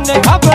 सोची के